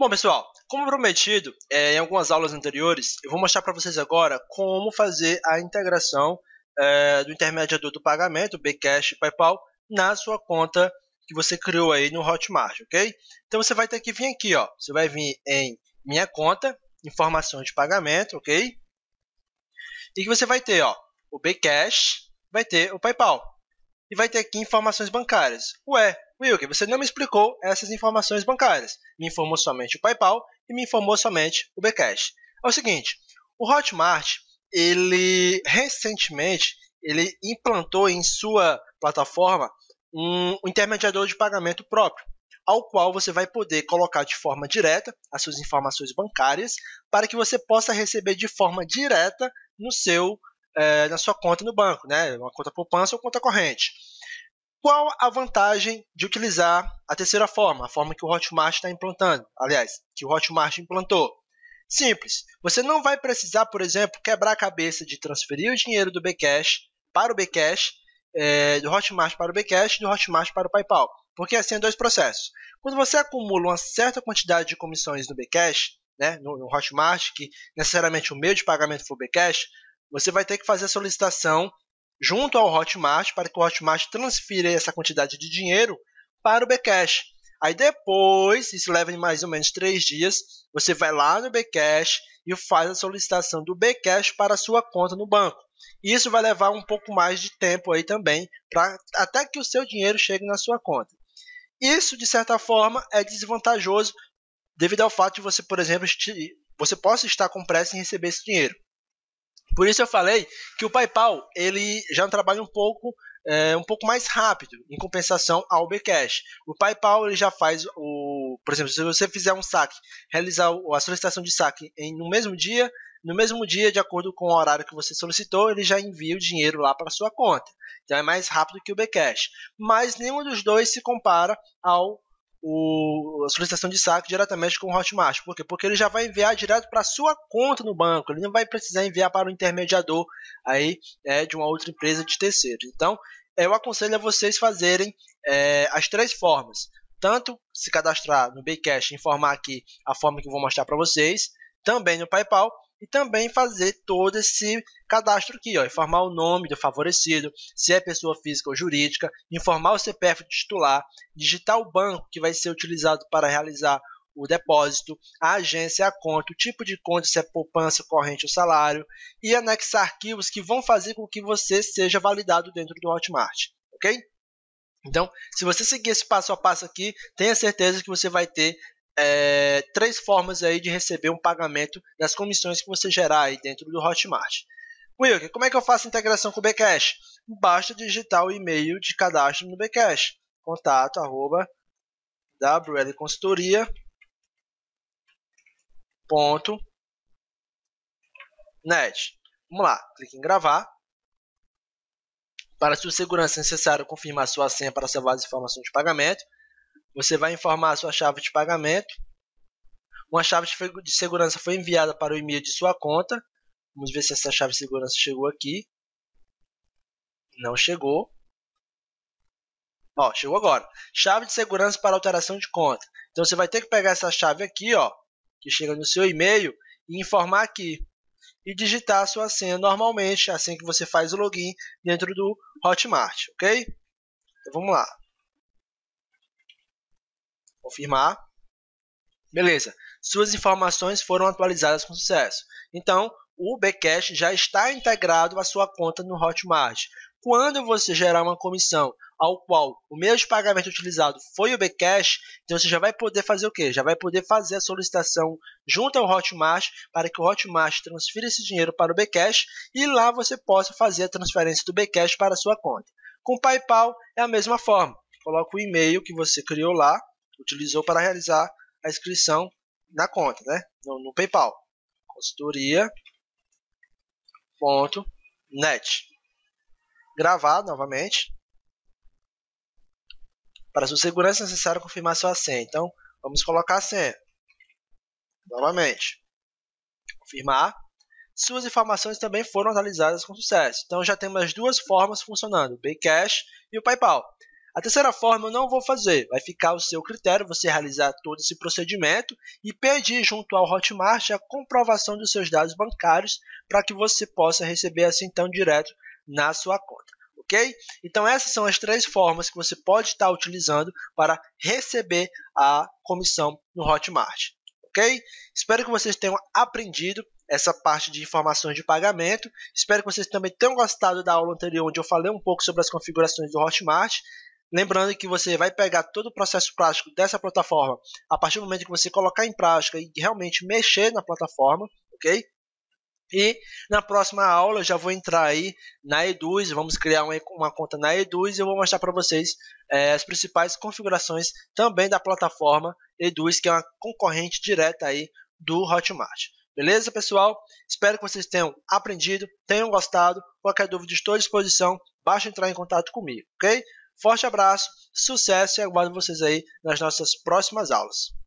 Bom, pessoal, como prometido é, em algumas aulas anteriores, eu vou mostrar para vocês agora como fazer a integração é, do intermediador do pagamento, Bcash e PayPal, na sua conta que você criou aí no Hotmart, ok? Então você vai ter que vir aqui, ó. Você vai vir em Minha Conta, Informações de Pagamento, ok? E que você vai ter, ó, o Bcash, vai ter o PayPal e vai ter aqui informações bancárias. Ué, Wilker, você não me explicou essas informações bancárias. Me informou somente o PayPal e me informou somente o Bcash. É o seguinte, o Hotmart, ele recentemente, ele implantou em sua plataforma um, um intermediador de pagamento próprio, ao qual você vai poder colocar de forma direta as suas informações bancárias para que você possa receber de forma direta no seu é, na sua conta no banco, né? Uma conta poupança ou conta corrente. Qual a vantagem de utilizar a terceira forma, a forma que o Hotmart está implantando? Aliás, que o Hotmart implantou. Simples. Você não vai precisar, por exemplo, quebrar a cabeça de transferir o dinheiro do Bcash para o Bcash, é, do Hotmart para o Bcash e do Hotmart para o PayPal. Porque assim é dois processos. Quando você acumula uma certa quantidade de comissões no Bcash, né, no, no Hotmart, que necessariamente o meio de pagamento for Bcash, você vai ter que fazer a solicitação junto ao Hotmart para que o Hotmart transfira essa quantidade de dinheiro para o Bcash. Aí depois, isso leva mais ou menos três dias, você vai lá no Bcash e faz a solicitação do Bcash para a sua conta no banco. Isso vai levar um pouco mais de tempo aí também, pra, até que o seu dinheiro chegue na sua conta. Isso, de certa forma, é desvantajoso devido ao fato de você, por exemplo, você possa estar com pressa em receber esse dinheiro. Por isso eu falei que o PayPal ele já trabalho um pouco é, um pouco mais rápido em compensação ao Bcash. O PayPal ele já faz o, por exemplo, se você fizer um saque, realizar a solicitação de saque em no mesmo dia, no mesmo dia, de acordo com o horário que você solicitou, ele já envia o dinheiro lá para sua conta. Então é mais rápido que o Bcash. Mas nenhum dos dois se compara ao o, a solicitação de saque diretamente com o Hotmart. Por quê? Porque ele já vai enviar direto para a sua conta no banco. Ele não vai precisar enviar para o intermediador aí, é, de uma outra empresa de terceiro. Então, eu aconselho a vocês fazerem é, as três formas. Tanto se cadastrar no Bcash, informar aqui a forma que eu vou mostrar para vocês, também no PayPal, e também fazer todo esse cadastro aqui, ó, informar o nome do favorecido, se é pessoa física ou jurídica, informar o CPF do titular, digitar o banco que vai ser utilizado para realizar o depósito, a agência, a conta, o tipo de conta, se é poupança, corrente ou salário, e anexar arquivos que vão fazer com que você seja validado dentro do Hotmart, ok? Então, se você seguir esse passo a passo aqui, tenha certeza que você vai ter é, três formas aí de receber um pagamento das comissões que você gerar aí dentro do Hotmart. Wilker, como é que eu faço integração com o Bcash? Basta digitar o e-mail de cadastro no Bcash. Contato arroba wlconsultoria.net. Vamos lá, clique em gravar. Para sua segurança é necessário confirmar sua senha para salvar as informações de pagamento. Você vai informar a sua chave de pagamento. Uma chave de segurança foi enviada para o e-mail de sua conta. Vamos ver se essa chave de segurança chegou aqui. Não chegou. Ó, chegou agora. Chave de segurança para alteração de conta. Então você vai ter que pegar essa chave aqui, ó, que chega no seu e-mail e informar aqui e digitar a sua senha normalmente assim que você faz o login dentro do Hotmart, ok? Então vamos lá. Confirmar. Beleza. Suas informações foram atualizadas com sucesso. Então, o Bcash já está integrado à sua conta no Hotmart. Quando você gerar uma comissão ao qual o meio de pagamento utilizado foi o Bcash, então você já vai poder fazer o quê? Já vai poder fazer a solicitação junto ao Hotmart para que o Hotmart transfira esse dinheiro para o Bcash e lá você possa fazer a transferência do Bcash para a sua conta. Com o PayPal é a mesma forma. Coloca o e-mail que você criou lá, utilizou para realizar a inscrição na conta, né? no, no PayPal. Consultoria.net. Gravar novamente. Para sua segurança é necessário confirmar sua senha. Então, vamos colocar a senha. Novamente. Confirmar. Suas informações também foram atualizadas com sucesso. Então, já temos as duas formas funcionando, o Bcash e o PayPal. A terceira forma eu não vou fazer, vai ficar o seu critério você realizar todo esse procedimento e pedir junto ao Hotmart a comprovação dos seus dados bancários para que você possa receber assim então direto na sua conta. Ok? Então essas são as três formas que você pode estar utilizando para receber a comissão no Hotmart. Ok? Espero que vocês tenham aprendido essa parte de informações de pagamento. Espero que vocês também tenham gostado da aula anterior, onde eu falei um pouco sobre as configurações do Hotmart. Lembrando que você vai pegar todo o processo prático dessa plataforma a partir do momento que você colocar em prática e realmente mexer na plataforma, ok? E na próxima aula eu já vou entrar aí na Eduz, vamos criar uma, conta na Eduz e eu vou mostrar para vocês é, as principais configurações também da plataforma Eduz, que é uma concorrente direta aí do Hotmart. Beleza, pessoal? Espero que vocês tenham aprendido, tenham gostado. Qualquer dúvida, estou à disposição. Basta entrar em contato comigo, ok? Forte abraço, sucesso e aguardo vocês aí nas nossas próximas aulas.